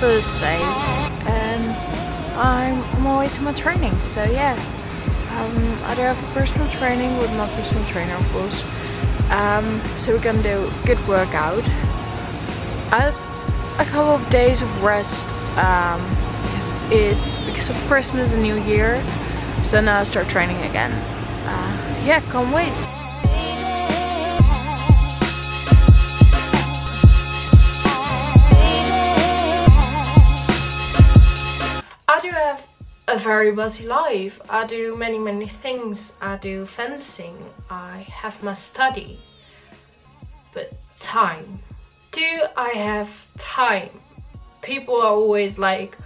Thursday and I'm on my way to my training. So yeah, um, I do have a personal training with my personal trainer, of course. Um, so we're gonna do a good workout. I had a couple of days of rest um, because it's because of Christmas and New Year. So now I start training again. Uh, yeah, can't wait. A very busy life. I do many, many things. I do fencing. I have my study. But time. Do I have time? People are always like,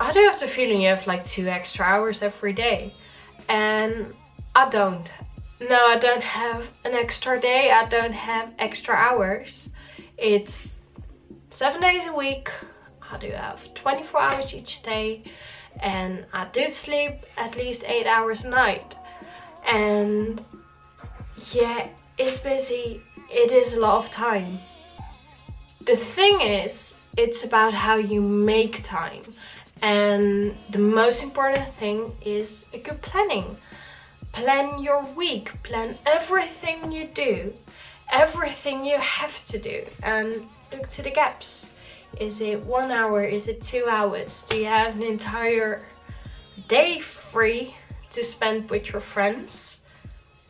I do have the feeling you have like two extra hours every day. And I don't. No, I don't have an extra day. I don't have extra hours. It's seven days a week. I do have 24 hours each day and I do sleep at least eight hours a night. And yeah, it's busy. It is a lot of time. The thing is, it's about how you make time. And the most important thing is a good planning. Plan your week, plan everything you do, everything you have to do, and look to the gaps. Is it one hour? Is it two hours? Do you have an entire day free to spend with your friends?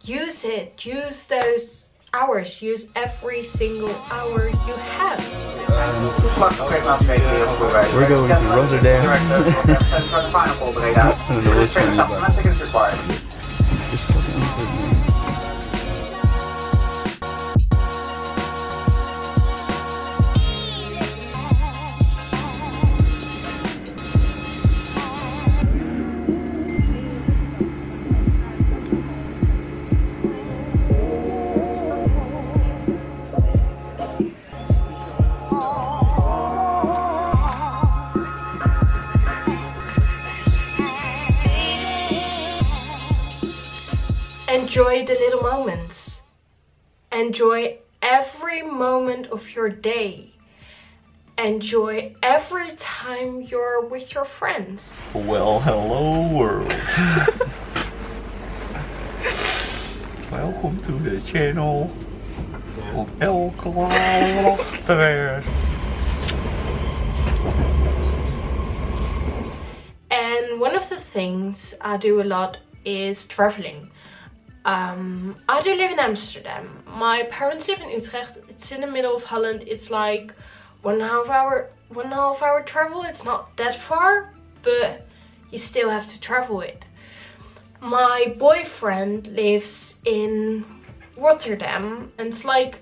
Use it. Use those hours. Use every single hour you have. We're going to Rotterdam. Enjoy the little moments. Enjoy every moment of your day. Enjoy every time you're with your friends. Well, hello world. Welcome to the channel of El Bear. And one of the things I do a lot is traveling. Um, I do live in Amsterdam. My parents live in Utrecht. It's in the middle of Holland. It's like one and a half hour, one and a half hour travel. It's not that far, but you still have to travel it. My boyfriend lives in Rotterdam, and it's like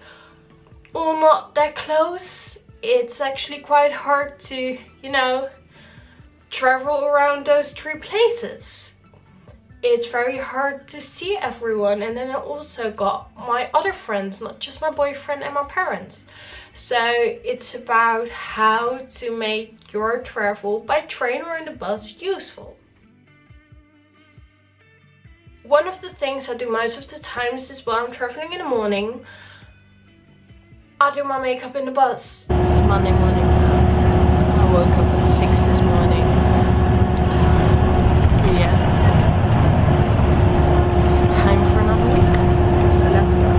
all not that close. It's actually quite hard to, you know, travel around those three places. It's very hard to see everyone, and then I also got my other friends, not just my boyfriend and my parents. So it's about how to make your travel by train or in the bus useful. One of the things I do most of the times is while I'm traveling in the morning, I do my makeup in the bus. It's Monday morning now. I woke up at 6 this morning. Um, yeah. It's time for another week. So let's go.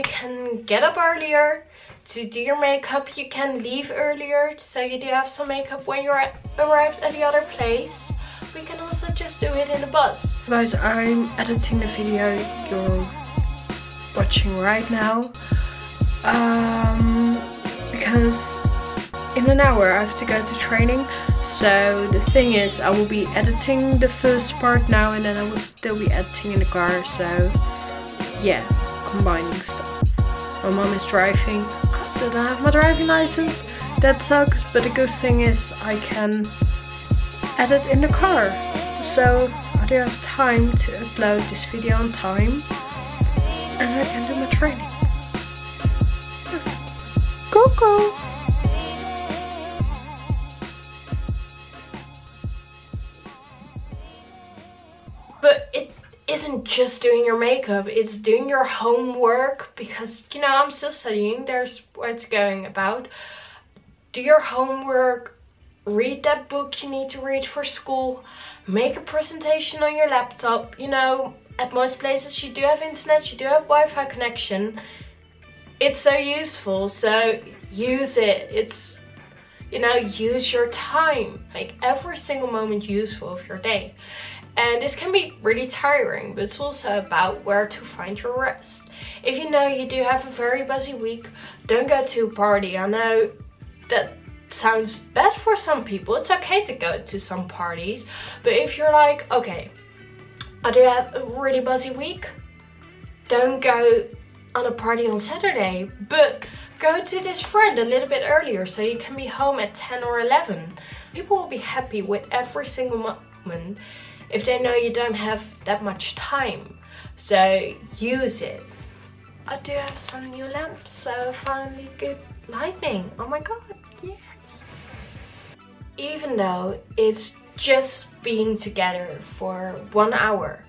You can get up earlier to do your makeup. You can leave earlier so you do have some makeup when you arrive at, the other place. We can also just do it in the bus. Guys, I'm editing the video you're watching right now. Um, because in an hour I have to go to training. So the thing is, I will be editing the first part now and then I will still be editing in the car. So yeah, combining stuff. My mom is driving. I still don't have my driving license. That sucks, but the good thing is I can edit in the car. So I do have time to upload this video on time and I can do my training. Go just doing your makeup, it's doing your homework because, you know, I'm still studying, there's what it's going about. do your homework, read that book you need to read for school, make a presentation on your laptop. You know, at most places you do have internet, you do have Wi-Fi connection. It's so useful, so use it. It's you know, use your time. Make every single moment useful of your day. And this can be really tiring, but it's also about where to find your rest. If you know you do have a very busy week, don't go to a party. I know that sounds bad for some people. It's okay to go to some parties. But if you're like, okay, I do have a really busy week, don't go on a party on Saturday, but go to this friend a little bit earlier so you can be home at 10 or 11. People will be happy with every single moment if they know you don't have that much time. So use it. I do have some new lamps, so finally good lighting. Oh my god, yes. Even though it's just being together for one hour,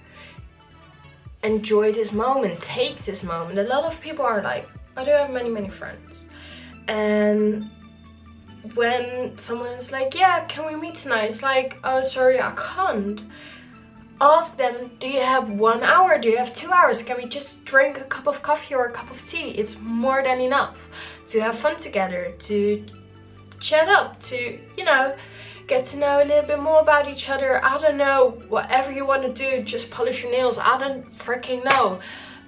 enjoy this moment, take this moment. A lot of people are like, I do have many, many friends. And when someone's like, yeah, can we meet tonight? It's like, oh, sorry, I can't. Ask them, do you have one hour? Do you have two hours? Can we just drink a cup of coffee or a cup of tea? It's more than enough to have fun together, to chat up, to, you know, get to know a little bit more about each other. I don't know, whatever you want to do, just polish your nails. I don't freaking know.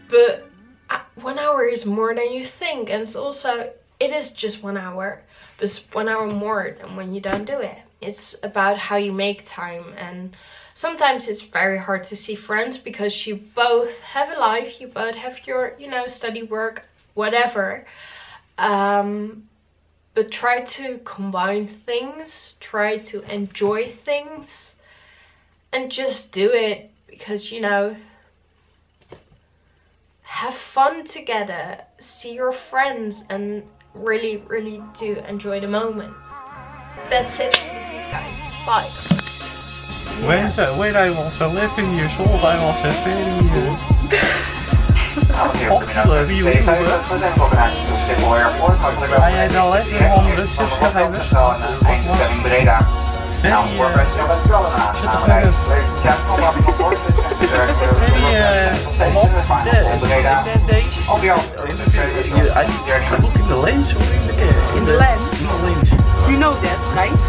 But uh, one hour is more than you think. And it's also, it is just one hour, it's one hour more than when you don't do it. It's about how you make time. And sometimes it's very hard to see friends because you both have a life, you both have your, you know, study work, whatever. Um, but try to combine things, try to enjoy things, and just do it because you know, have fun together, see your friends, and really, really do enjoy the moments. That's it for this week, guys. Bye. When, so, when I was 11 years old, I was a very uh, popular viewer. I had 1100 subscribers. Very, uh, I look in the lens or in the, In the lens. in the lens. You know that, right? Free.